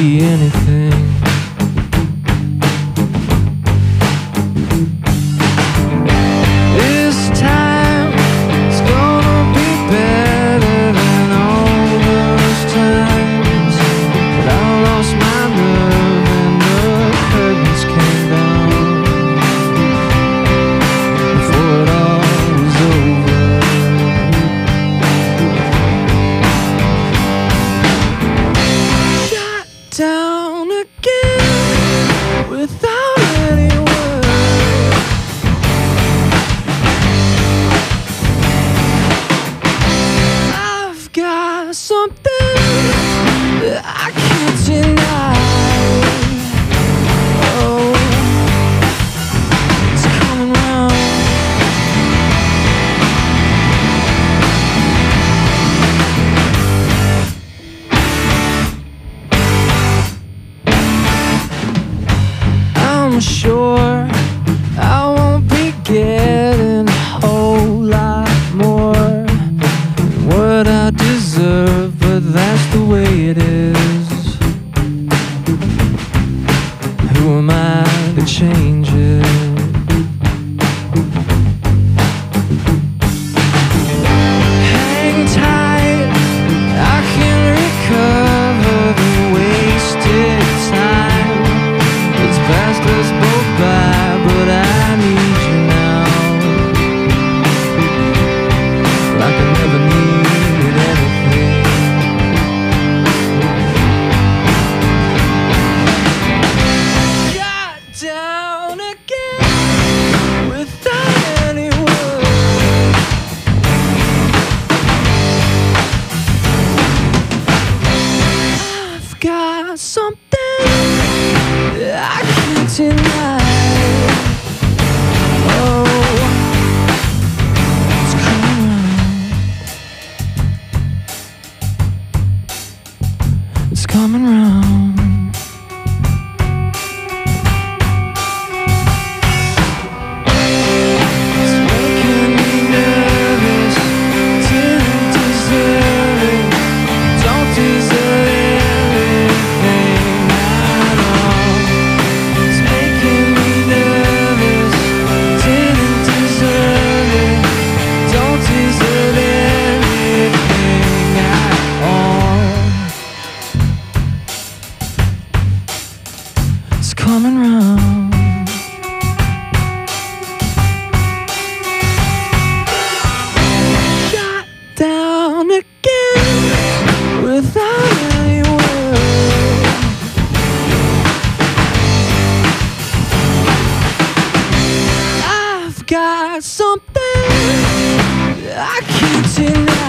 anything. something I can't deny. Oh, it's coming round. I'm sure change. got something I can't deny. Oh, it's coming. It's coming round. coming round. Shot down again without any. I've got something I can't deny.